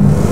you